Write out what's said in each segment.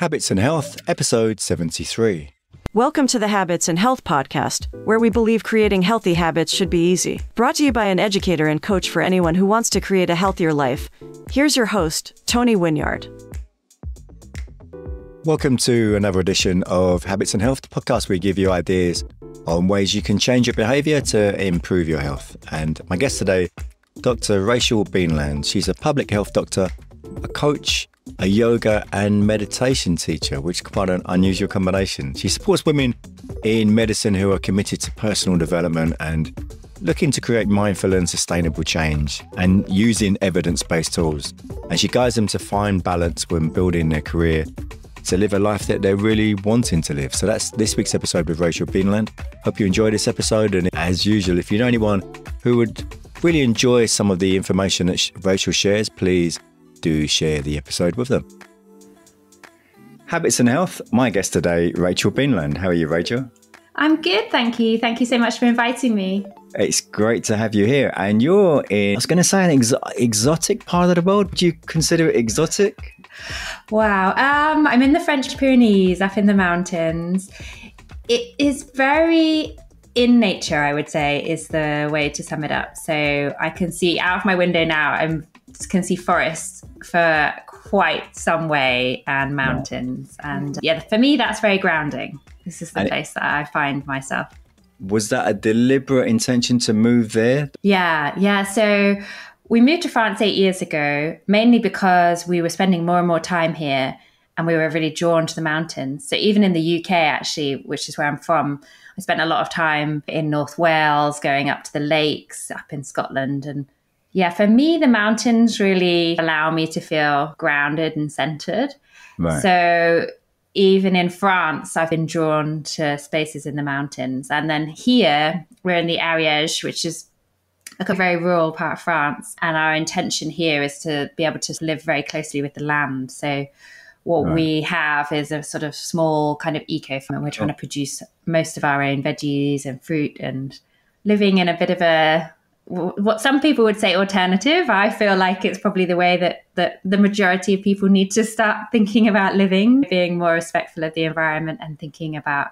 Habits and Health, episode 73. Welcome to the Habits and Health Podcast, where we believe creating healthy habits should be easy. Brought to you by an educator and coach for anyone who wants to create a healthier life. Here's your host, Tony Winyard. Welcome to another edition of Habits and Health, the podcast where we give you ideas on ways you can change your behavior to improve your health. And my guest today, Dr. Rachel Beanland. She's a public health doctor, a coach, a yoga and meditation teacher, which is quite an unusual combination. She supports women in medicine who are committed to personal development and looking to create mindful and sustainable change and using evidence based tools. And she guides them to find balance when building their career to live a life that they're really wanting to live. So that's this week's episode with Rachel Beanland. Hope you enjoyed this episode. And as usual, if you know anyone who would really enjoy some of the information that Rachel shares, please do share the episode with them. Habits and Health, my guest today, Rachel Beanland. How are you, Rachel? I'm good, thank you. Thank you so much for inviting me. It's great to have you here. And you're in, I was going to say, an ex- exotic part of the world. Do you consider it exotic? Wow. Um, I'm in the French Pyrenees, up in the mountains. It is very in nature, I would say, is the way to sum it up. So I can see out of my window now, I can see forests for quite some way and mountains. And yeah, for me, that's very grounding. This is the and place that I find myself. Was that a deliberate intention to move there? Yeah, yeah. So we moved to France eight years ago, mainly because we were spending more and more time here and we were really drawn to the mountains. So even in the UK, actually, which is where I'm from, I spent a lot of time in North Wales, going up to the lakes, up in Scotland, and yeah, for me, the mountains really allow me to feel grounded and centered. Right. So even in France, I've been drawn to spaces in the mountains. And then here, we're in the Ariège, which is like a very rural part of France. And our intention here is to be able to live very closely with the land. So what right. we have is a sort of small kind of eco farm. We're trying to oh. produce most of our own veggies and fruit and living in a bit of a what some people would say alternative. I feel like it's probably the way that, that the majority of people need to start thinking about living, being more respectful of the environment and thinking about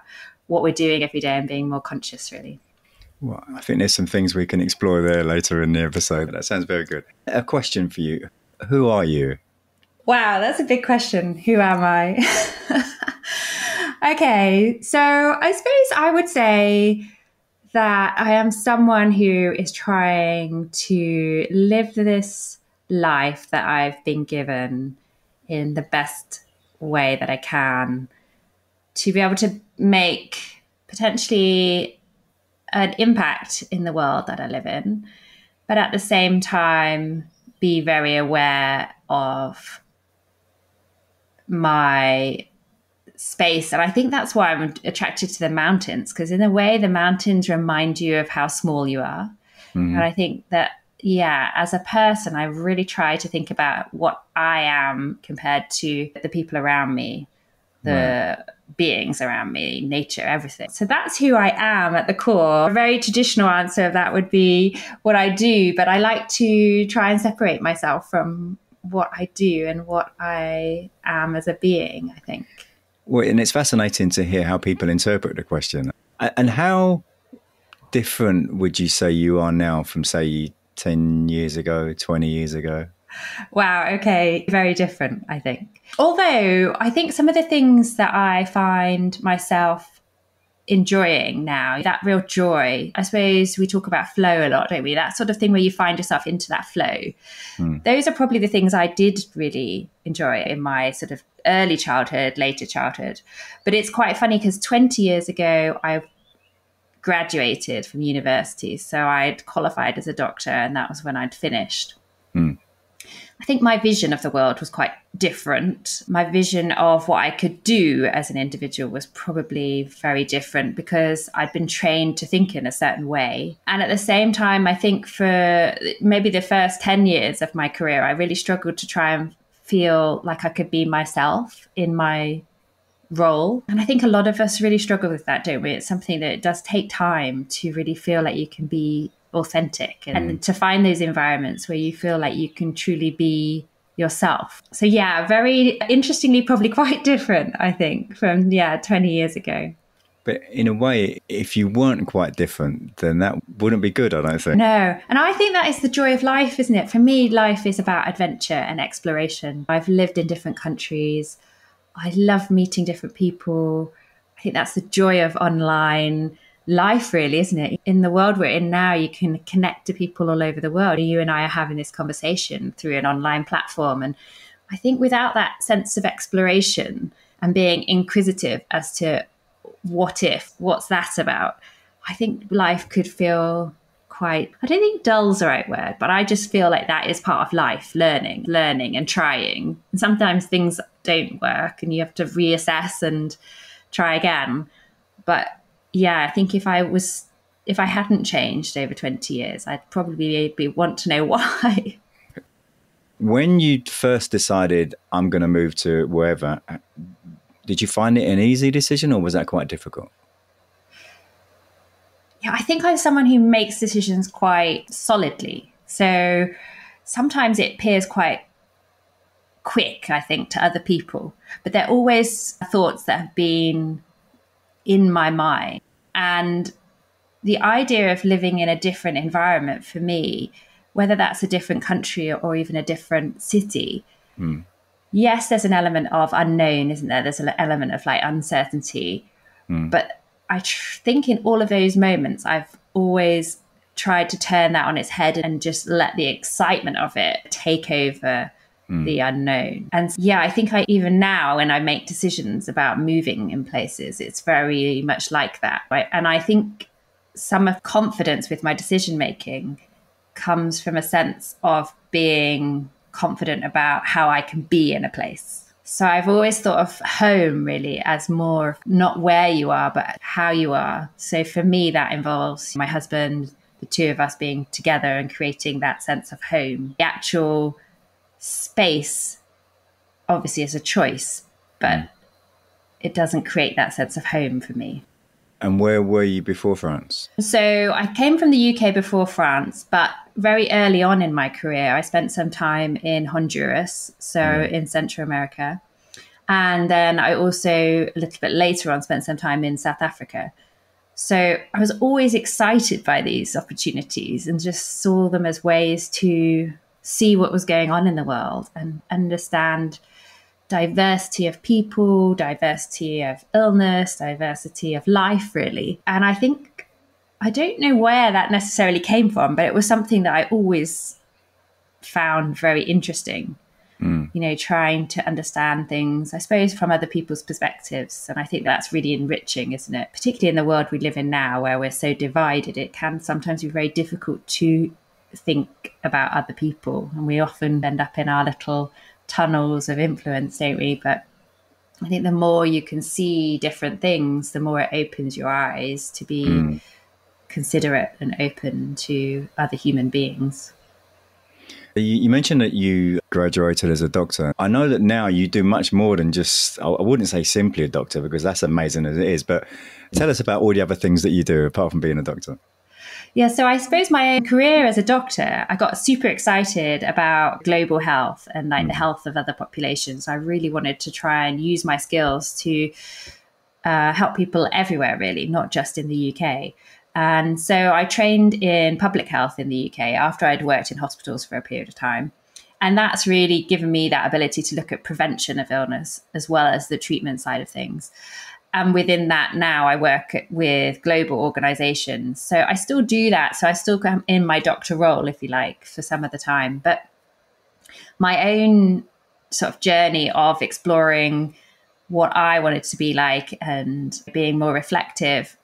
what we're doing every day and being more conscious, really. Well, I think there's some things we can explore there later in the episode. That sounds very good. A question for you Who are you? Wow, that's a big question. Who am I? okay, so I suppose I would say that I am someone who is trying to live this life that I've been given in the best way that I can to be able to make potentially an impact in the world that I live in, but at the same time, be very aware of my space. And I think that's why I'm attracted to the mountains, because in a way, the mountains remind you of how small you are. Mm-hmm. And I think that, yeah, as a person, I really try to think about what I am compared to the people around me, the right. beings around me, nature, everything. So that's who I am at the core. A very traditional answer of that would be what I do, but I like to try and separate myself from what I do and what I am as a being, I think. Well, and it's fascinating to hear how people interpret the question. And how different would you say you are now from, say, 10 years ago, 20 years ago? Wow, okay, very different, I think. Although I think some of the things that I find myself enjoying now, that real joy. I suppose we talk about flow a lot, don't we? That sort of thing where you find yourself into that flow. Mm. Those are probably the things I did really enjoy in my sort of early childhood, later childhood. But it's quite funny because 20 years ago, I graduated from university. So I'd qualified as a doctor, and that was when I'd finished. Mm. I think my vision of the world was quite different. My vision of what I could do as an individual was probably very different because I'd been trained to think in a certain way. And at the same time, I think for maybe the first 10 years of my career, I really struggled to try and feel like I could be myself in my role. And I think a lot of us really struggle with that, don't we? It's something that does take time to really feel like you can be authentic and, mm. to find those environments where you feel like you can truly be yourself. So yeah, very interestingly, probably quite different, I think, from yeah, 20 years ago. But in a way, if you weren't quite different, then that wouldn't be good, I don't think. No. And I think that is the joy of life, isn't it? For me, life is about adventure and exploration. I've lived in different countries. I love meeting different people. I think that's the joy of online life, really, isn't it? In the world we're in now, you can connect to people all over the world. You and I are having this conversation through an online platform. And I think without that sense of exploration and being inquisitive as to what if, what's that about, I think life could feel quite, I don't think dull's the right word, but I just feel like that is part of life learning, learning and trying. And sometimes things don't work and you have to reassess and try again. But yeah, I think if I was if I hadn't changed over 20 years, I'd probably be, want to know why. When you first decided I'm going to move to wherever, uh, did you find it an easy decision or was that quite difficult? Yeah, I think I'm someone who makes decisions quite solidly. So sometimes it appears quite quick, I think, to other people, but they're always thoughts that have been in my mind. And the idea of living in a different environment for me, whether that's a different country or even a different city, mm. yes, there's an element of unknown, isn't there? There's an element of like uncertainty. Mm. But I tr- think in all of those moments, I've always tried to turn that on its head and just let the excitement of it take over mm. the unknown. And yeah, I think I even now when I make decisions about moving in places, it's very much like that. Right? And I think some of confidence with my decision making comes from a sense of being confident about how I can be in a place. So I've always thought of home really as more not where you are, but how you are. So for me, that involves my husband, the two of us being together and creating that sense of home. The actual space obviously is a choice, but it doesn't create that sense of home for me. And where were you before France? So I came from the UK before France, but very early on in my career, I spent some time in Honduras, so mm. in Central America. And then I also, a little bit later on, spent some time in South Africa. So I was always excited by these opportunities and just saw them as ways to see what was going on in the world and understand diversity of people, diversity of illness, diversity of life, really. And I think, I don't know where that necessarily came from, but it was something that I always found very interesting. Mm. You know, trying to understand things, I suppose, from other people's perspectives. And I think that's really enriching, isn't it? Particularly in the world we live in now, where we're so divided, it can sometimes be very difficult to think about other people. And we often end up in our little tunnels of influence, don't we? But I think the more you can see different things, the more it opens your eyes to be mm. considerate and open to other human beings. You mentioned that you graduated as a doctor. I know that now you do much more than just, I wouldn't say simply a doctor because that's amazing as it is, but tell us about all the other things that you do apart from being a doctor. Yeah, so I suppose my career as a doctor, I got super excited about global health and like the mm. health of other populations. I really wanted to try and use my skills to uh, help people everywhere, really, not just in the UK. And so I trained in public health in the UK after I'd worked in hospitals for a period of time. And that's really given me that ability to look at prevention of illness as well as the treatment side of things and within that now i work with global organizations. So i still do that. So i still come in my doctor role if you like for some of the time. But my own sort of journey of exploring what i wanted to be like and being more reflective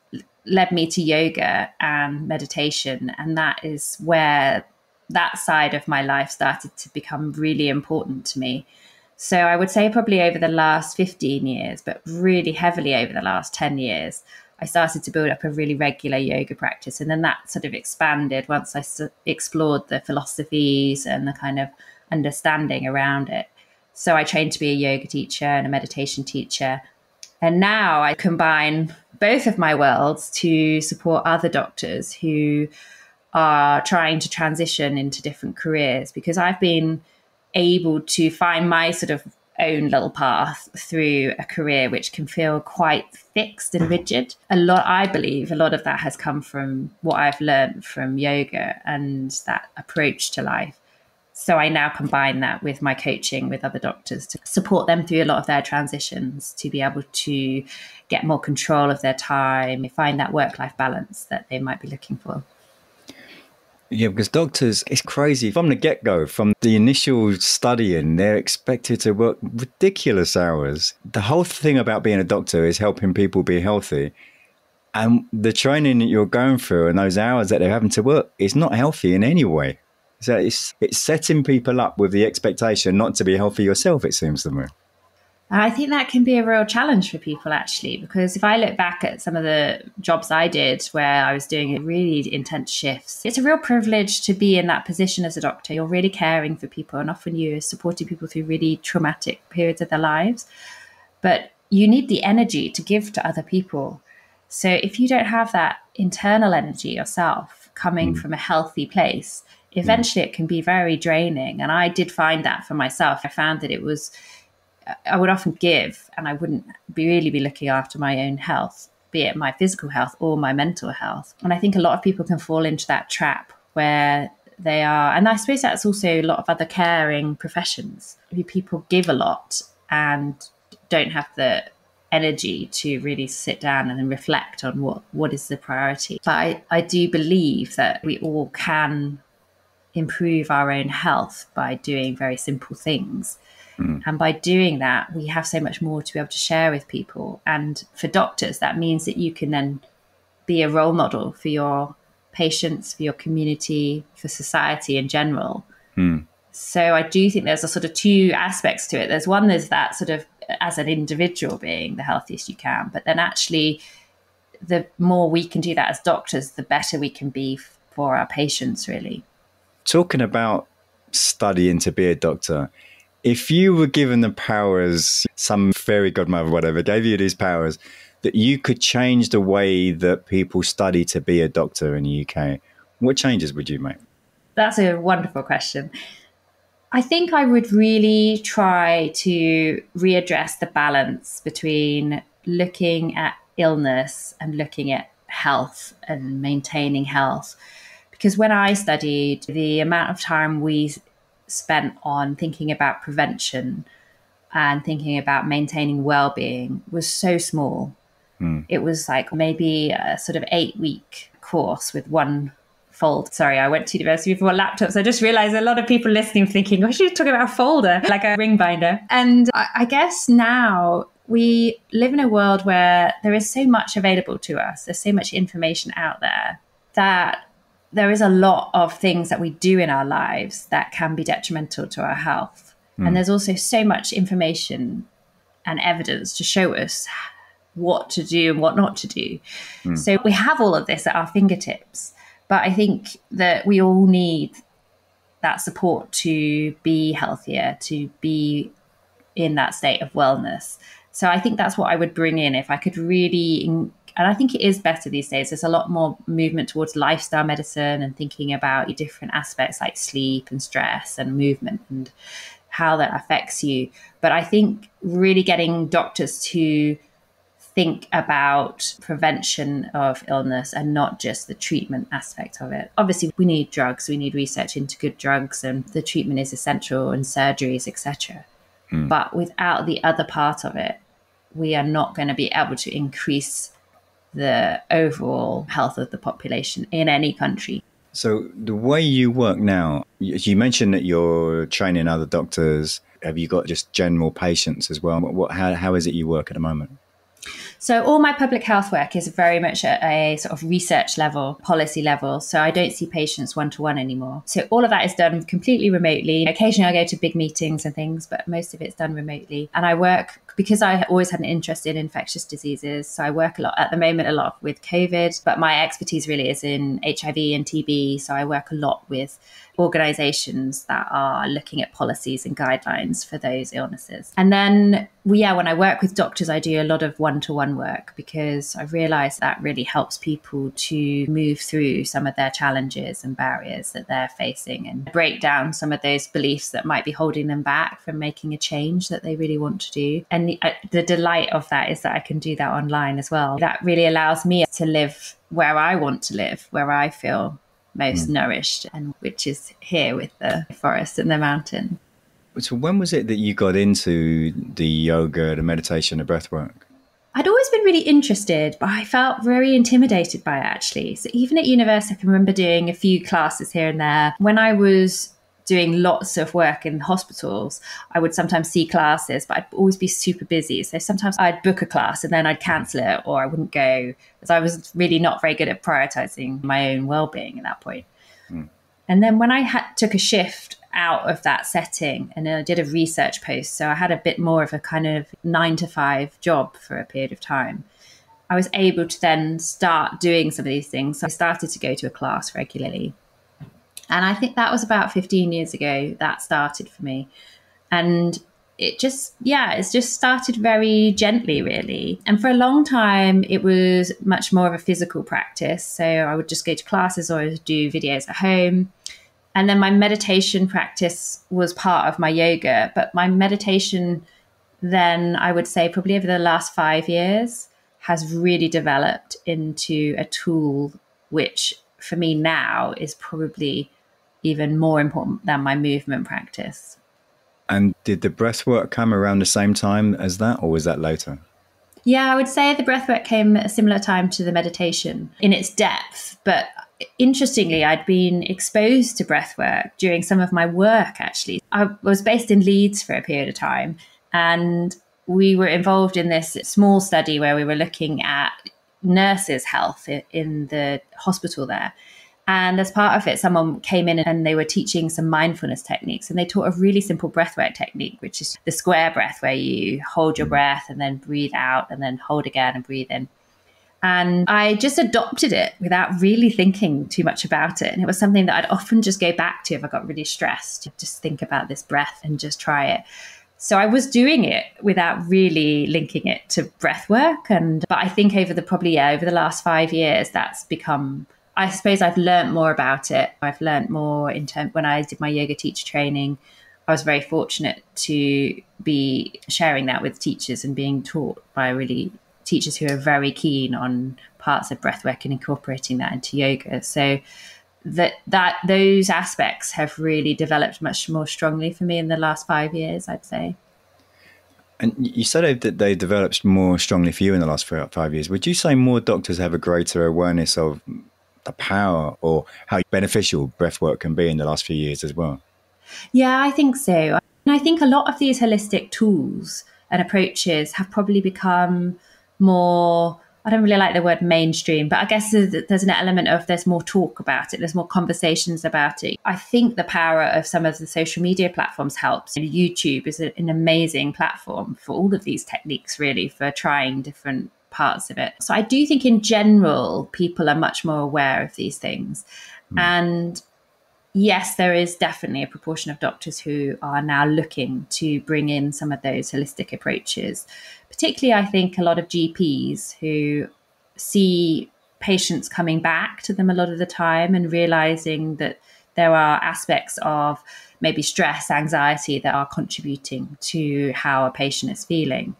led me to yoga and meditation. And that is where that side of my life started to become really important to me so I would say probably over the last 15 years, but really heavily over the last 10 years, I started to build up a really regular yoga practice. And then that sort of expanded once I explored the philosophies and the kind of understanding around it. So I trained to be a yoga teacher and a meditation teacher. And now I combine both of my worlds to support other doctors who are trying to transition into different careers because I've been able to find my sort of own little path through a career which can feel quite fixed and rigid. A lot, I believe, a lot of that has come from what I've learned from yoga and that approach to life. So I now combine that with my coaching with other doctors to support them through a lot of their transitions to be able to get more control of their time, find that work life balance that they might be looking for. Yeah, because doctors, it's crazy. From the get go, from the initial studying, they're expected to work ridiculous hours. The whole thing about being a doctor is helping people be healthy. And the training that you're going through and those hours that they're having to work is not healthy in any way. So it's, it's setting people up with the expectation not to be healthy yourself, it seems to me. I think that can be a real challenge for people actually, because if I look back at some of the jobs I did where I was doing really intense shifts, it's a real privilege to be in that position as a doctor. You're really caring for people, and often you're supporting people through really traumatic periods of their lives. But you need the energy to give to other people. So if you don't have that internal energy yourself coming mm. from a healthy place, eventually mm. it can be very draining. And I did find that for myself. I found that it was I would often give, and I wouldn't be really be looking after my own health, be it my physical health or my mental health. And I think a lot of people can fall into that trap where they are, and I suppose that's also a lot of other caring professions. People give a lot and don't have the energy to really sit down and reflect on what what is the priority. But I, I do believe that we all can improve our own health by doing very simple things Mm. And by doing that, we have so much more to be able to share with people. And for doctors, that means that you can then be a role model for your patients, for your community, for society in general. Mm. So I do think there's a sort of two aspects to it. There's one, there's that sort of as an individual being the healthiest you can, but then actually, the more we can do that as doctors, the better we can be for our patients, really. Talking about studying to be a doctor, if you were given the powers, some fairy godmother, whatever, gave you these powers, that you could change the way that people study to be a doctor in the UK, what changes would you make? That's a wonderful question. I think I would really try to readdress the balance between looking at illness and looking at health and maintaining health. Because when I studied, the amount of time we spent on thinking about prevention and thinking about maintaining well-being was so small. Mm. It was like maybe a sort of eight week course with one fold. Sorry, I went to university before laptops. I just realized a lot of people listening thinking, "Oh, she's talking about a folder, like a ring binder." And I, I guess now we live in a world where there is so much available to us. There's so much information out there that there is a lot of things that we do in our lives that can be detrimental to our health. Mm. And there's also so much information and evidence to show us what to do and what not to do. Mm. So we have all of this at our fingertips. But I think that we all need that support to be healthier, to be in that state of wellness. So I think that's what I would bring in if I could really and I think it is better these days. There's a lot more movement towards lifestyle medicine and thinking about your different aspects like sleep and stress and movement and how that affects you. But I think really getting doctors to think about prevention of illness and not just the treatment aspect of it. Obviously, we need drugs, we need research into good drugs, and the treatment is essential and surgeries, etc. Mm. But without the other part of it, we are not going to be able to increase the overall health of the population in any country. So, the way you work now, you mentioned that you're training other doctors. Have you got just general patients as well? What, how, how is it you work at the moment? So, all my public health work is very much at a sort of research level, policy level. So, I don't see patients one to one anymore. So, all of that is done completely remotely. Occasionally, I go to big meetings and things, but most of it's done remotely. And I work because I always had an interest in infectious diseases. So I work a lot at the moment, a lot with COVID, but my expertise really is in HIV and TB. So I work a lot with organizations that are looking at policies and guidelines for those illnesses. And then, well, yeah, when I work with doctors, I do a lot of one to one work because I realize that really helps people to move through some of their challenges and barriers that they're facing and break down some of those beliefs that might be holding them back from making a change that they really want to do. And the, uh, the delight of that is that I can do that online as well. That really allows me to live where I want to live, where I feel most mm. nourished, and which is here with the forest and the mountain. So, when was it that you got into the yoga, the meditation, the breath work? I'd always been really interested, but I felt very intimidated by it actually. So, even at university, I can remember doing a few classes here and there. When I was doing lots of work in hospitals, I would sometimes see classes, but I'd always be super busy. So sometimes I'd book a class and then I'd cancel it or I wouldn't go because I was really not very good at prioritizing my own well being at that point. Mm. And then when I had, took a shift out of that setting and I did a research post, so I had a bit more of a kind of nine to five job for a period of time. I was able to then start doing some of these things. So I started to go to a class regularly and I think that was about 15 years ago that started for me. And it just, yeah, it's just started very gently, really. And for a long time, it was much more of a physical practice. So I would just go to classes or do videos at home. And then my meditation practice was part of my yoga. But my meditation, then I would say probably over the last five years, has really developed into a tool which for me now is probably even more important than my movement practice. And did the breath work come around the same time as that, or was that later? Yeah, I would say the breath work came at a similar time to the meditation in its depth. But interestingly, I'd been exposed to breath work during some of my work, actually. I was based in Leeds for a period of time, and we were involved in this small study where we were looking at nurses' health in the hospital there. And as part of it, someone came in and they were teaching some mindfulness techniques. And they taught a really simple breathwork technique, which is the square breath, where you hold your mm. breath and then breathe out and then hold again and breathe in. And I just adopted it without really thinking too much about it. And it was something that I'd often just go back to if I got really stressed, just think about this breath and just try it. So I was doing it without really linking it to breath work. And but I think over the probably yeah, over the last five years, that's become I suppose I've learned more about it. I've learned more in when I did my yoga teacher training. I was very fortunate to be sharing that with teachers and being taught by really teachers who are very keen on parts of breathwork and incorporating that into yoga. So that that those aspects have really developed much more strongly for me in the last five years, I'd say. And you said that they developed more strongly for you in the last five years. Would you say more doctors have a greater awareness of the power or how beneficial breathwork can be in the last few years as well? Yeah, I think so. And I think a lot of these holistic tools and approaches have probably become more I don't really like the word mainstream, but I guess there's an element of there's more talk about it, there's more conversations about it. I think the power of some of the social media platforms helps. YouTube is an amazing platform for all of these techniques, really, for trying different parts of it. So I do think in general, people are much more aware of these things. Mm. And yes, there is definitely a proportion of doctors who are now looking to bring in some of those holistic approaches. Particularly, I think a lot of GPs who see patients coming back to them a lot of the time and realizing that there are aspects of maybe stress, anxiety that are contributing to how a patient is feeling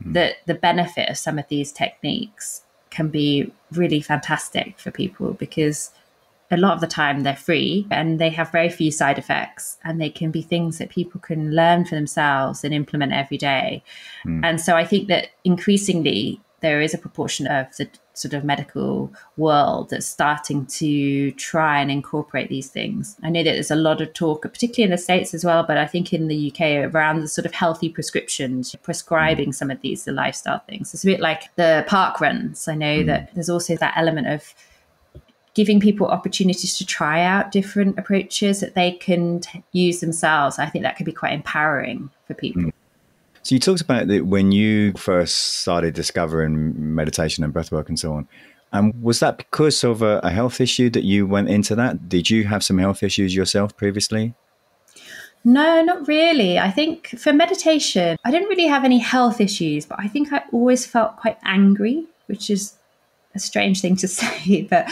that the benefit of some of these techniques can be really fantastic for people because a lot of the time they're free and they have very few side effects and they can be things that people can learn for themselves and implement every day. Mm. And so I think that increasingly there is a proportion of the sort of medical world that's starting to try and incorporate these things. I know that there's a lot of talk, particularly in the States as well, but I think in the UK around the sort of healthy prescriptions, prescribing some of these the lifestyle things. It's a bit like the park runs. I know mm. that there's also that element of giving people opportunities to try out different approaches that they can t- use themselves. I think that could be quite empowering for people. Mm. So you talked about that when you first started discovering meditation and breathwork and so on. And um, was that because of a, a health issue that you went into that? Did you have some health issues yourself previously? No, not really. I think for meditation, I didn't really have any health issues, but I think I always felt quite angry, which is a strange thing to say. But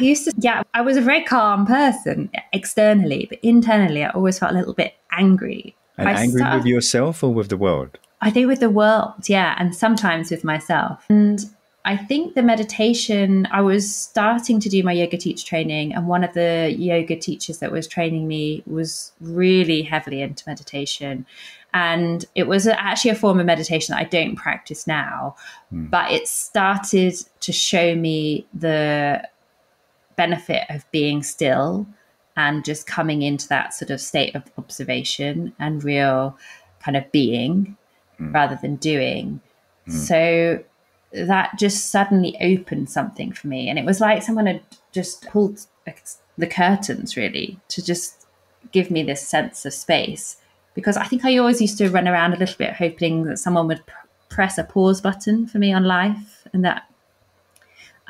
I used to, yeah, I was a very calm person externally, but internally, I always felt a little bit angry. And I angry with yourself or with the world? I think with the world, yeah, and sometimes with myself. And I think the meditation, I was starting to do my yoga teacher training, and one of the yoga teachers that was training me was really heavily into meditation. And it was actually a form of meditation that I don't practice now, mm. but it started to show me the benefit of being still and just coming into that sort of state of observation and real kind of being mm. rather than doing. Mm. So that just suddenly opened something for me. And it was like someone had just pulled the curtains really to just give me this sense of space. Because I think I always used to run around a little bit hoping that someone would pr- press a pause button for me on life and that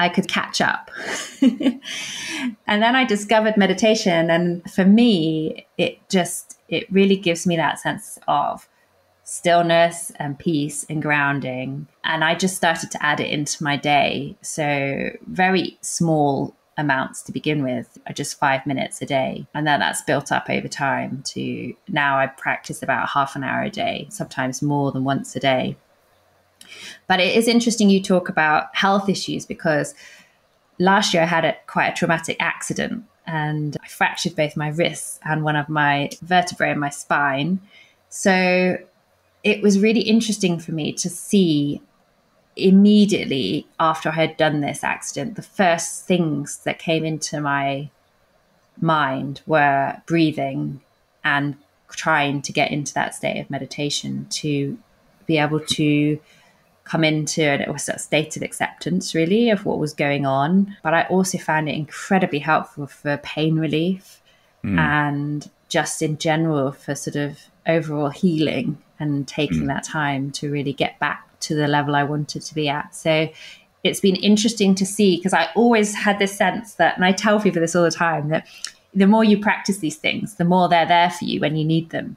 I could catch up. and then I discovered meditation. And for me, it just, it really gives me that sense of stillness and peace and grounding. And I just started to add it into my day. So, very small amounts to begin with, just five minutes a day. And then that's built up over time to now I practice about half an hour a day, sometimes more than once a day. But it is interesting you talk about health issues because last year I had a quite a traumatic accident and I fractured both my wrists and one of my vertebrae in my spine. So it was really interesting for me to see immediately after I had done this accident, the first things that came into my mind were breathing and trying to get into that state of meditation to be able to come into and it was a state of acceptance really of what was going on but i also found it incredibly helpful for pain relief mm. and just in general for sort of overall healing and taking mm. that time to really get back to the level I wanted to be at. So it's been interesting to see because I always had this sense that, and I tell people this all the time, that the more you practice these things, the more they're there for you when you need them.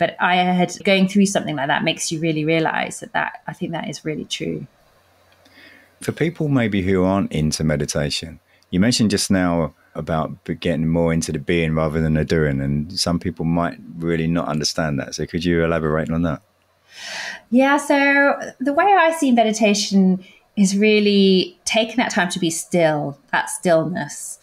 But I had going through something like that makes you really realize that that I think that is really true. For people maybe who aren't into meditation, you mentioned just now about getting more into the being rather than the doing. And some people might really not understand that. So could you elaborate on that? Yeah. So the way I see meditation is really taking that time to be still, that stillness.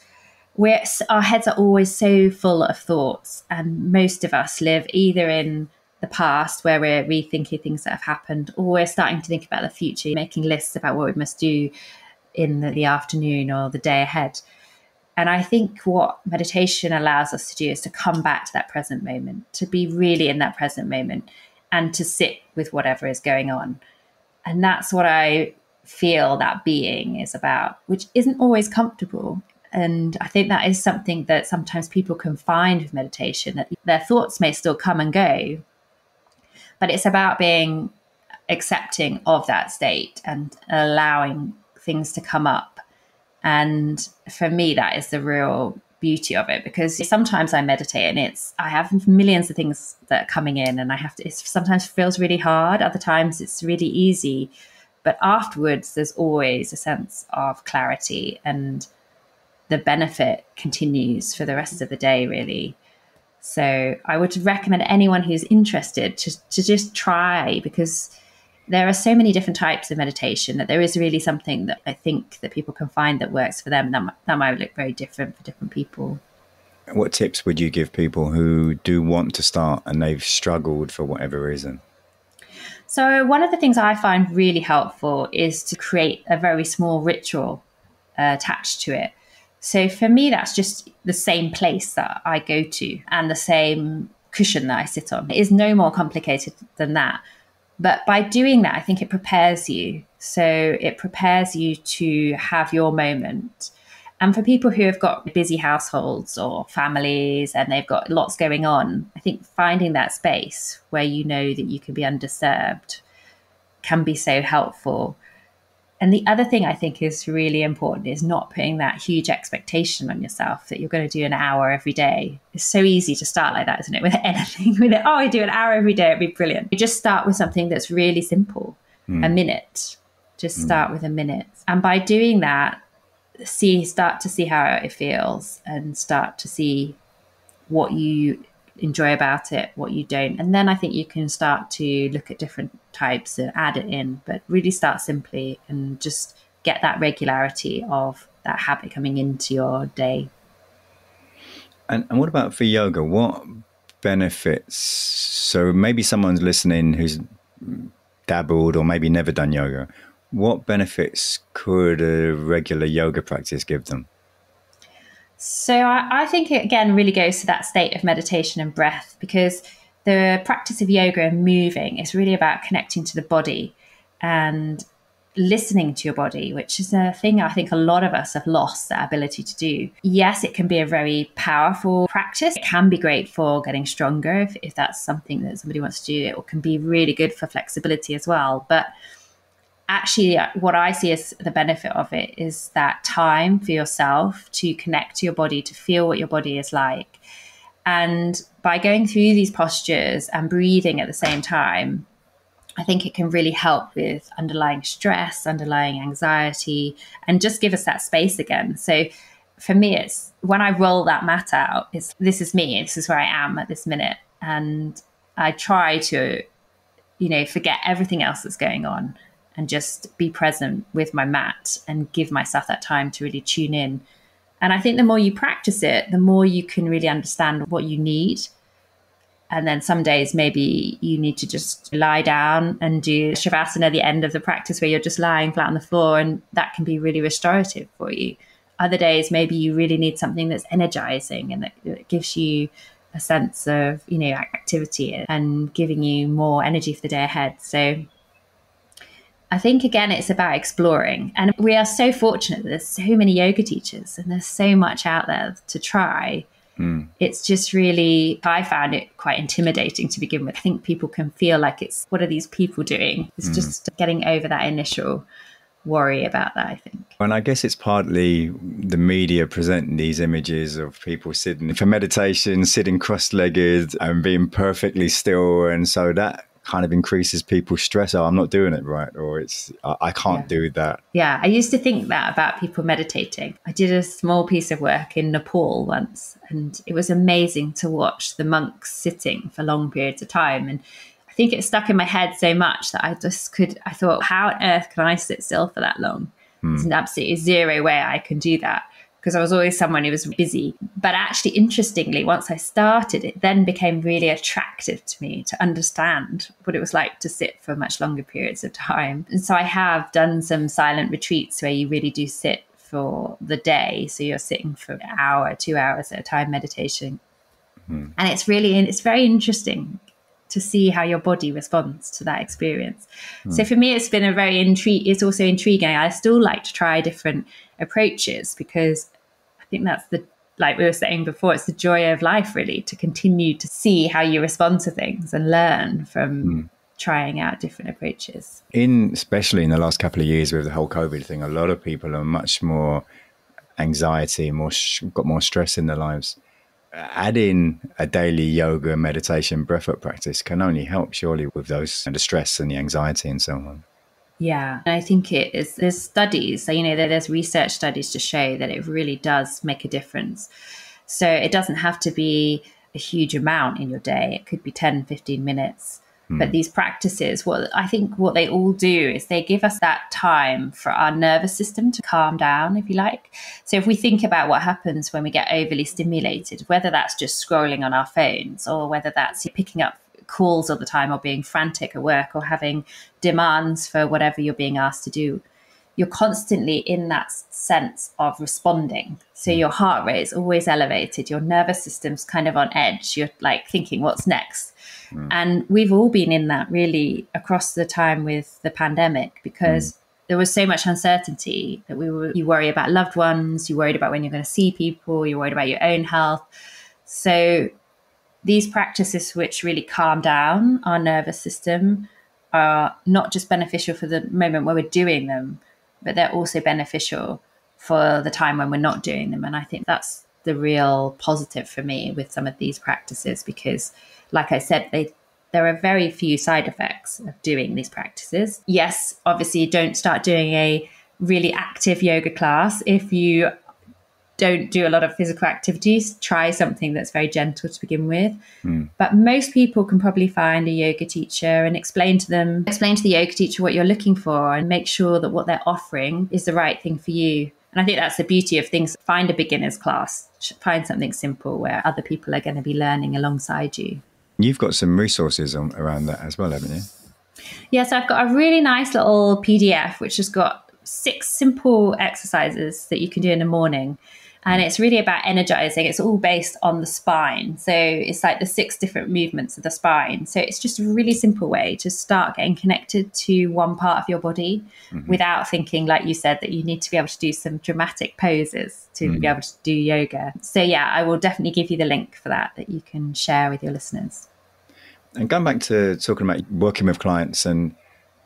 Where our heads are always so full of thoughts, and most of us live either in the past where we're rethinking things that have happened, or we're starting to think about the future, making lists about what we must do in the, the afternoon or the day ahead. And I think what meditation allows us to do is to come back to that present moment, to be really in that present moment and to sit with whatever is going on. And that's what I feel that being is about, which isn't always comfortable. And I think that is something that sometimes people can find with meditation that their thoughts may still come and go, but it's about being accepting of that state and allowing things to come up. And for me, that is the real beauty of it because sometimes I meditate and it's I have millions of things that are coming in and I have to it sometimes feels really hard other times it's really easy but afterwards there's always a sense of clarity and the benefit continues for the rest of the day really so I would recommend anyone who's interested to to just try because there are so many different types of meditation that there is really something that I think that people can find that works for them. That might, that might look very different for different people. What tips would you give people who do want to start and they've struggled for whatever reason? So, one of the things I find really helpful is to create a very small ritual uh, attached to it. So, for me, that's just the same place that I go to and the same cushion that I sit on. It is no more complicated than that. But by doing that, I think it prepares you. So it prepares you to have your moment. And for people who have got busy households or families and they've got lots going on, I think finding that space where you know that you can be undisturbed can be so helpful. And the other thing I think is really important is not putting that huge expectation on yourself that you're going to do an hour every day. It's so easy to start like that, isn't it? With anything, with it, oh, I do an hour every day, it'd be brilliant. You just start with something that's really simple, mm. a minute. Just start mm. with a minute. And by doing that, see start to see how it feels and start to see what you enjoy about it, what you don't. And then I think you can start to look at different types and add it in, but really start simply and just get that regularity of that habit coming into your day. And, and what about for yoga? What benefits? So maybe someone's listening who's dabbled or maybe never done yoga. What benefits could a regular yoga practice give them? So I, I, think it again really goes to that state of meditation and breath because the practice of yoga and moving is really about connecting to the body and listening to your body, which is a thing I think a lot of us have lost that ability to do. Yes, it can be a very powerful practice. It can be great for getting stronger if, if that's something that somebody wants to do. It can be really good for flexibility as well. But actually uh, what i see as the benefit of it is that time for yourself to connect to your body to feel what your body is like. And by going through these postures and breathing at the same time i think it can really help with underlying stress underlying anxiety and just give us that space again. So for me it's when i roll that mat out it's this is me this is where i am at this minute. And i try to you know forget everything else that's going on and just be present with my mat and give myself that time to really tune in. And I think the more you practice it, the more you can really understand what you need. And then some days maybe you need to just lie down and do shavasana at the end of the practice where you're just lying flat on the floor and that can be really restorative for you. Other days maybe you really need something that's energizing and that gives you a sense of, you know, activity and giving you more energy for the day ahead. So I think again, it's about exploring. And we are so fortunate that there's so many yoga teachers and there's so much out there to try. Mm. It's just really, I found it quite intimidating to begin with. I think people can feel like it's, what are these people doing? It's mm. just getting over that initial worry about that, I think. And I guess it's partly the media presenting these images of people sitting for meditation, sitting cross legged and being perfectly still. And so that kind of increases people's stress. Oh, I'm not doing it right, or it's I, I can't yeah. do that. Yeah, I used to think that about people meditating. I did a small piece of work in Nepal once, and it was amazing to watch the monks sitting for long periods of time. And I think it stuck in my head so much that I just could. I thought, how on earth can I sit still for that long? Hmm. There's absolutely zero way I can do that because I was always someone who was busy. But actually, interestingly, once I started, it then became really attractive to me to understand what it was like to sit for much longer periods of time. And so I have done some silent retreats where you really do sit for the day. So you're sitting for an hour, two hours at a time, meditation. Mm. And it's really, it's very interesting to see how your body responds to that experience. Mm. So for me, it's been a very intrigue. It's also intriguing. I still like to try different approaches because I think that's the like we were saying before, it's the joy of life really to continue to see how you respond to things and learn from mm. trying out different approaches. In especially in the last couple of years with the whole COVID thing, a lot of people are much more anxiety, more got more stress in their lives. Adding a daily yoga, meditation, breathwork practice can only help surely with those and the stress and the anxiety and so on. Yeah, I think it is. There's studies, so, you know, there's research studies to show that it really does make a difference. So it doesn't have to be a huge amount in your day. It could be 10, 15 minutes. Mm. But these practices, what I think what they all do is they give us that time for our nervous system to calm down, if you like. So if we think about what happens when we get overly stimulated, whether that's just scrolling on our phones or whether that's picking up calls all the time or being frantic at work or having demands for whatever you're being asked to do you're constantly in that sense of responding. So your heart rate is always elevated, your nervous system's kind of on edge. You're like thinking, what's next? Mm. And we've all been in that really across the time with the pandemic because mm. there was so much uncertainty that we were you worry about loved ones, you worried about when you're going to see people, you're worried about your own health. So these practices which really calm down our nervous system are not just beneficial for the moment where we're doing them, but they're also beneficial for the time when we're not doing them. And I think that's the real positive for me with some of these practices because like I said, they there are very few side effects of doing these practices. Yes, obviously, don't start doing a really active yoga class if you don't do a lot of physical activities. Try something that's very gentle to begin with. Mm. But most people can probably find a yoga teacher and explain to them, explain to the yoga teacher what you're looking for and make sure that what they're offering is the right thing for you. And I think that's the beauty of things. Find a beginner's class, find something simple where other people are going to be learning alongside you. You've got some resources on, around that as well, haven't you? Yes, I've got a really nice little PDF which has got six simple exercises that you can do in the morning. And it's really about energizing. It's all based on the spine. So it's like the six different movements of the spine. So it's just a really simple way to start getting connected to one part of your body mm-hmm. without thinking, like you said, that you need to be able to do some dramatic poses to mm-hmm. be able to do yoga. So yeah, I will definitely give you the link for that that you can share with your listeners. And going back to talking about working with clients and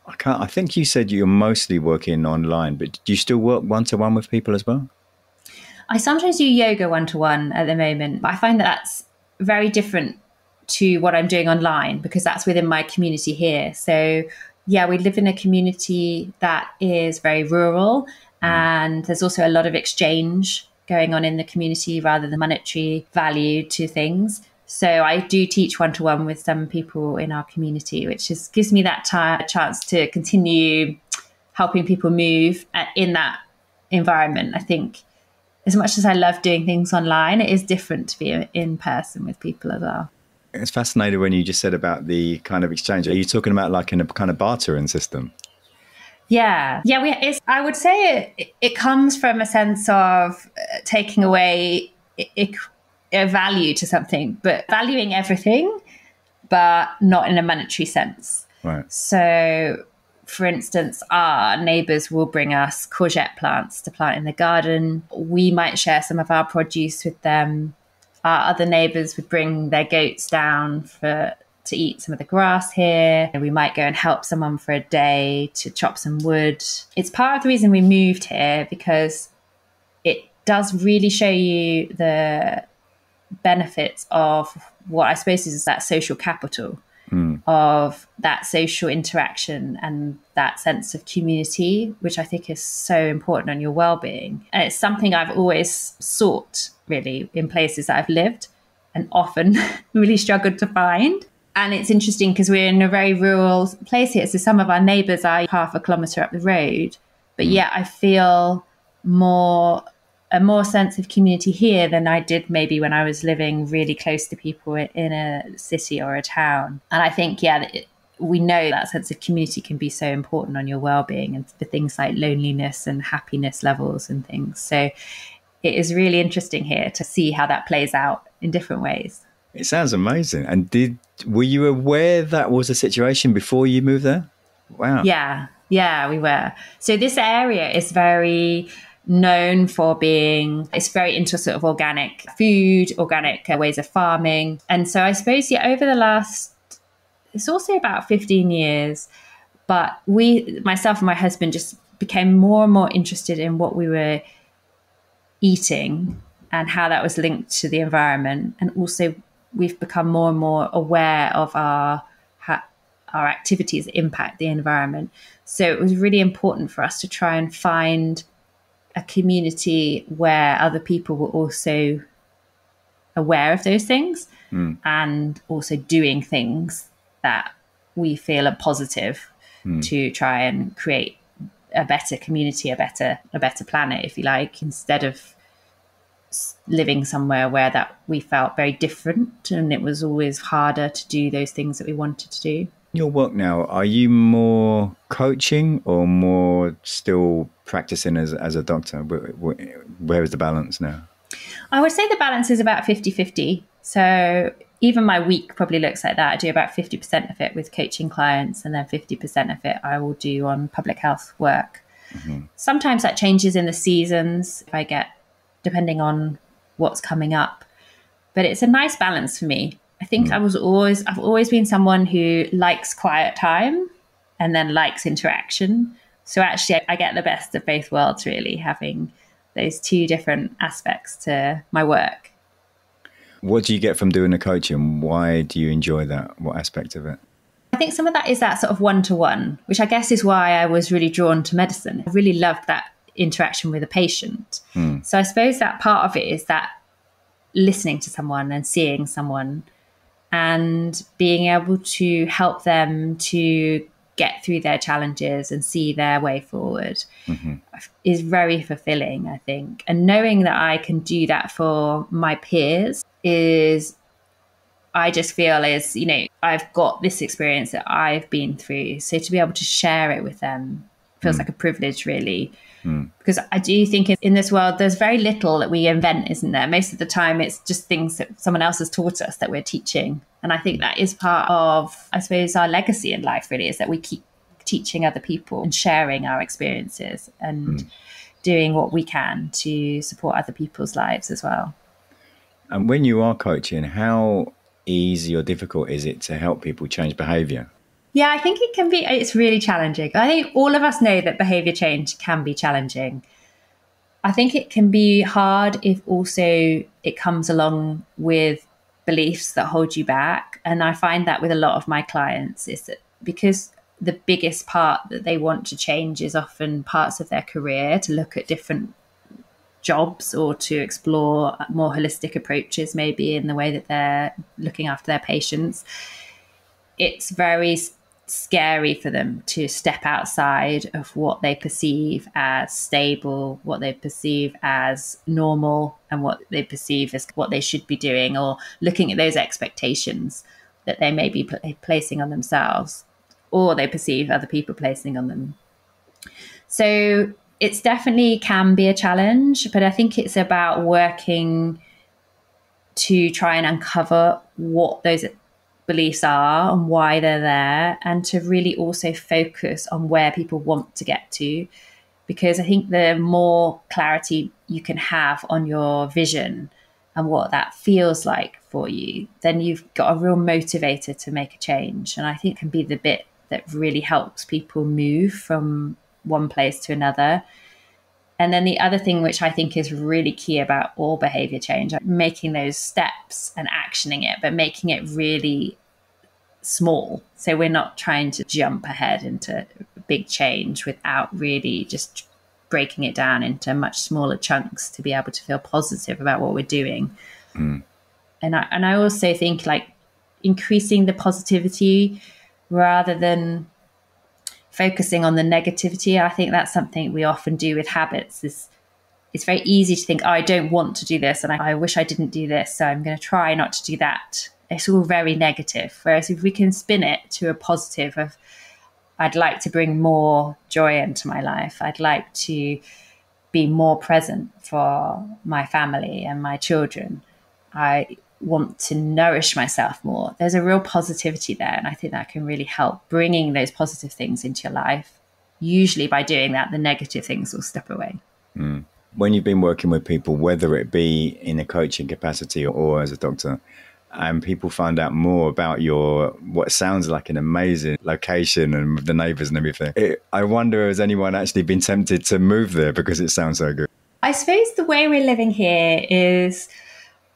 I can't I think you said you're mostly working online, but do you still work one to one with people as well? I sometimes do yoga one to one at the moment, but I find that that's very different to what I'm doing online because that's within my community here. So, yeah, we live in a community that is very rural, and there's also a lot of exchange going on in the community rather than monetary value to things. So I do teach one to one with some people in our community, which just gives me that t- chance to continue helping people move uh, in that environment. I think as much as I love doing things online, it is different to be in person with people as well. It's fascinating when you just said about the kind of exchange. Are you talking about like in a kind of bartering system? Yeah, yeah. We, it's, I would say it, it comes from a sense of uh, taking away a value to something, but valuing everything, but not in a monetary sense. Right. So for instance, our neighbours will bring us courgette plants to plant in the garden. We might share some of our produce with them. Our other neighbours would bring their goats down for to eat some of the grass here. We might go and help someone for a day to chop some wood. It's part of the reason we moved here because it does really show you the benefits of what I suppose is that social capital mm. of that social interaction and that sense of community, which I think is so important on your well-being. And it's something I've always sought really in places that I've lived and often really struggled to find. And it's interesting because we're in a very rural place here. So some of our neighbours are half a kilometre up the road. But hmm. yet I feel more a more sense of community here than I did maybe when I was living really close to people in a city or a town. And I think, yeah, we know that sense of community can be so important on your well-being and for things like loneliness and happiness levels and things. So it is really interesting here to see how that plays out in different ways. It sounds amazing. And did were you aware that was a situation before you moved there? Wow. Yeah. Yeah, we were. So this area is very known for being it's very into sort of organic food organic ways of farming. And so i suppose yeah over the last it's also about 15 years but we myself and my husband just became more and more interested in what we were eating and how that was linked to the environment. And also we've become more and more aware of our our activities impact the environment. So it was really important for us to try and find a community where other people were also aware of those things mm. and also doing things that we feel are positive mm. to try and create a better community, a better a better planet, if you like, instead of living somewhere where that we felt very different and it was always harder to do those things that we wanted to do. Your work now, are you more coaching or more still practicing as, as a doctor? Where, where is the balance now? I would say the balance is about 50 50. So even my week probably looks like that. I do about 50% of it with coaching clients, and then 50% of it I will do on public health work. Mm-hmm. Sometimes that changes in the seasons if I get, depending on what's coming up. But it's a nice balance for me. I think mm. I was always, I've always been someone who likes quiet time and then likes interaction. So actually, I get the best of both worlds, really, having those two different aspects to my work. What do you get from doing the coaching? Why do you enjoy that? What aspect of it? I think some of that is that sort of one to one, which I guess is why I was really drawn to medicine. I really loved that interaction with a patient. Mm. So I suppose that part of it is that listening to someone and seeing someone and being able to help them to get through their challenges and see their way forward mm-hmm. is very fulfilling, I think. And knowing that I can do that for my peers is, I just feel is, you know, I've got this experience that I've been through. So to be able to share it with them feels mm. like a privilege, really. Mm. Because I do think in this world, there's very little that we invent, isn't there? Most of the time, it's just things that someone else has taught us that we're teaching. And I think that is part of, I suppose, our legacy in life, really, is that we keep teaching other people and sharing our experiences and mm. doing what we can to support other people's lives as well. And when you are coaching, how easy or difficult is it to help people change behavior? Yeah, I think it can be, it's really challenging. I think all of us know that behavior change can be challenging. I think it can be hard if also it comes along with beliefs that hold you back. And I find that with a lot of my clients is that because the biggest part that they want to change is often parts of their career to look at different jobs or to explore more holistic approaches, maybe in the way that they're looking after their patients. It's very scary for them to step outside of what they perceive as stable, what they perceive as normal, and what they perceive as what they should be doing, or looking at those expectations that they may be pl- placing on themselves or they perceive other people placing on them. So it's definitely can be a challenge, but I think it's about working to try and uncover what those beliefs are and why they're there, and to really also focus on where people want to get to. Because I think the more clarity you can have on your vision and what that feels like for you, then you've got a real motivator to make a change. And I think can be the bit that really helps people move from one place to another. And then the other thing, which I think is really key about all behavior change, making those steps and actioning it, but making it really small. So we're not trying to jump ahead into big change without really just breaking it down into much smaller chunks to be able to feel positive about what we're doing. Mm. And I and I also think like increasing the positivity rather than focusing on the negativity. I think that's something we often do with habits is it's very easy to think, oh, I don't want to do this and I, I wish I didn't do this, so I'm going to try not to do that. It's all very negative. Whereas if we can spin it to a positive of, I'd like to bring more joy into my life. I'd like to be more present for my family and my children. I want to nourish myself more. There's a real positivity there. And I think that can really help bringing those positive things into your life. Usually, by doing that, the negative things will step away. Mm. When you've been working with people, whether it be in a coaching capacity or as a doctor, and people find out more about your what sounds like an amazing location and the neighbors and everything. It, I wonder has anyone actually been tempted to move there because it sounds so good? I suppose the way we're living here is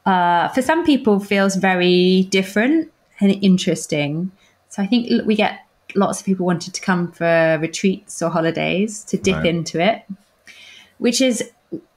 uh, for some people feels very different and interesting. So I think we get lots of people wanted to come for retreats or holidays to dip right. into it, which is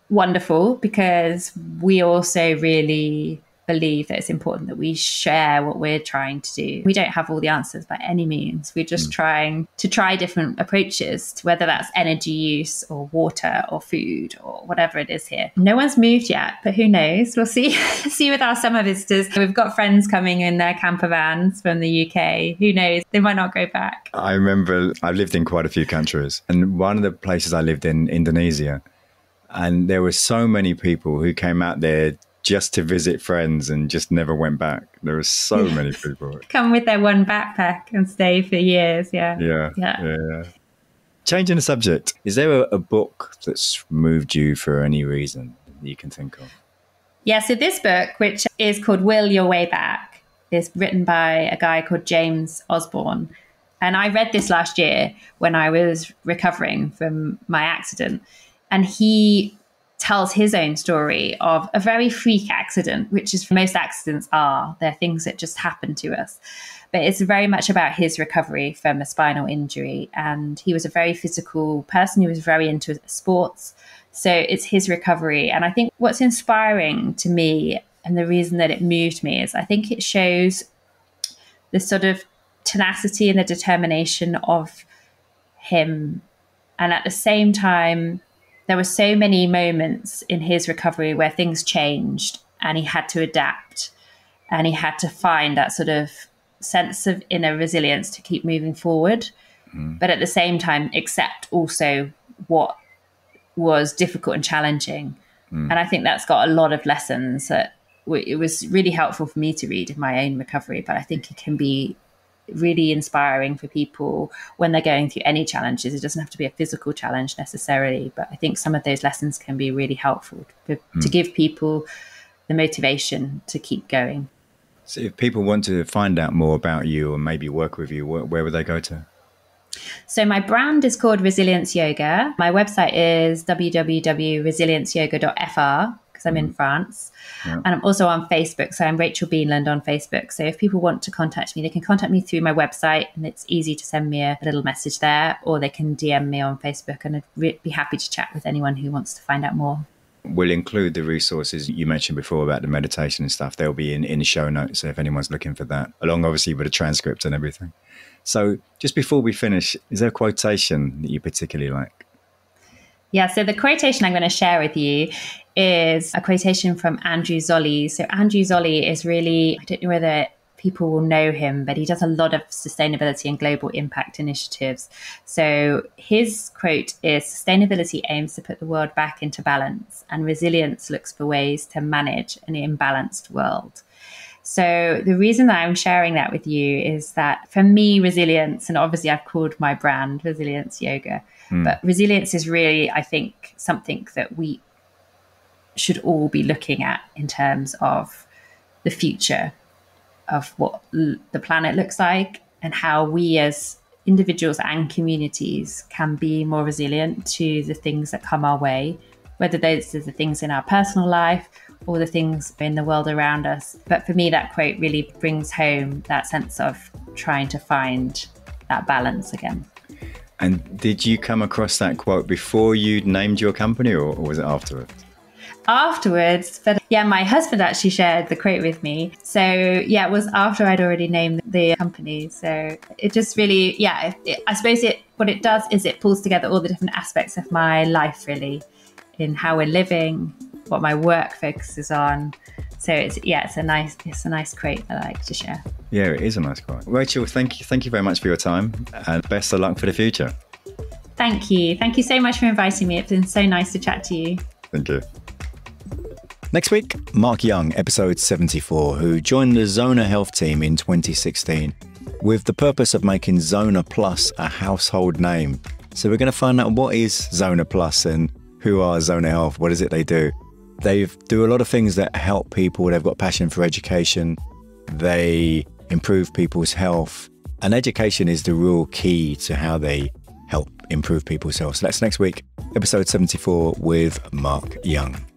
wonderful because we also really believe that it's important that we share what we're trying to do. We don't have all the answers by any means. We're just mm. trying to try different approaches, to whether that's energy use or water or food or whatever it is here. No one's moved yet, but who knows? We'll see. see with our summer visitors. We've got friends coming in their camper vans from the UK. Who knows? They might not go back. I remember I've lived in quite a few countries, and one of the places I lived in, Indonesia, and there were so many people who came out there just to visit friends and just never went back. There were so many people come with their one backpack and stay for years. Yeah. Yeah. Yeah. yeah, yeah. Changing the subject, is there a, a book that's moved you for any reason you can think of? Yeah, so this book, which is called Will Your Way Back, is written by a guy called James Osborne. And I read this last year when I was recovering from my accident. And he tells his own story of a very freak accident, which is most accidents are. They're things that just happen to us. But it's very much about his recovery from a spinal injury. And he was a very physical person. He was very into sports. So it's his recovery. And I think what's inspiring to me and the reason that it moved me is I think it shows the sort of tenacity and the determination of him. And at the same time, there were so many moments in his recovery where things changed and he had to adapt and he had to find that sort of sense of inner resilience to keep moving forward. Mm. But at the same time, accept also what was difficult and challenging. Mm. And I think that's got a lot of lessons that it was really helpful for me to read in my own recovery, but I think it can be really inspiring for people when they're going through any challenges. It doesn't have to be a physical challenge necessarily, but I think some of those lessons can be really helpful to, mm. to give people the motivation to keep going. So, if people want to find out more about you or maybe work with you, where, where would they go to? So my brand is called Resilience Yoga. My website is www.resilienceyoga.fr because I'm in mm-hmm. France. Yeah. And I'm also on Facebook. So I'm Rachel Beanland on Facebook. So if people want to contact me, they can contact me through my website and it's easy to send me a little message there or they can DM me on Facebook and I'd re- be happy to chat with anyone who wants to find out more. We'll include the resources you mentioned before about the meditation and stuff. They'll be in, in the show notes So if anyone's looking for that, along obviously with a transcript and everything. So, just before we finish, is there a quotation that you particularly like? Yeah, so the quotation I'm going to share with you is a quotation from Andrew Zolli. So, Andrew Zolli is really, I don't know whether people will know him, but he does a lot of sustainability and global impact initiatives. So, his quote is Sustainability aims to put the world back into balance, and resilience looks for ways to manage an imbalanced world. So the reason that I'm sharing that with you is that for me, resilience, and obviously I've called my brand Resilience Yoga, mm. but resilience is really, I think, something that we should all be looking at in terms of the future of what l- the planet looks like and how we as individuals and communities can be more resilient to the things that come our way, whether those are the things in our personal life or the things in the world around us. But for me, that quote really brings home that sense of trying to find that balance again. And did you come across that quote before you named your company or, or was it afterwards? Afterwards. But yeah, my husband actually shared the quote with me. So yeah, it was after I'd already named the company. So it just really, yeah, it, I suppose it, what it does is it pulls together all the different aspects of my life really in how we're living, what my work focuses on. So it's yeah, it's a nice it's a nice quote I like to share. Yeah, it is a nice quote. Rachel, thank you thank you very much for your time and best of luck for the future. Thank you. Thank you so much for inviting me. It's been so nice to chat to you. Thank you. Next week, Mark Young, episode 74, who joined the Zona Health team in 2016 with the purpose of making Zona Plus a household name. So we're going to find out what is Zona Plus and who are Zona Health, what is it they do. They do a lot of things that help people. They've got passion for education. They improve people's health. And education is the real key to how they help improve people's health. So that's next week, episode 74 with Mark Young.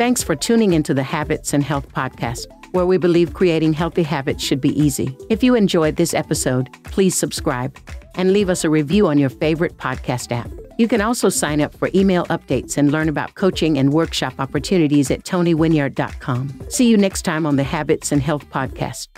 Thanks for tuning into the Habits and Health Podcast, where we believe creating healthy habits should be easy. If you enjoyed this episode, please subscribe and leave us a review on your favorite podcast app. You can also sign up for email updates and learn about coaching and workshop opportunities at tonywinyard.com. See you next time on the Habits and Health Podcast.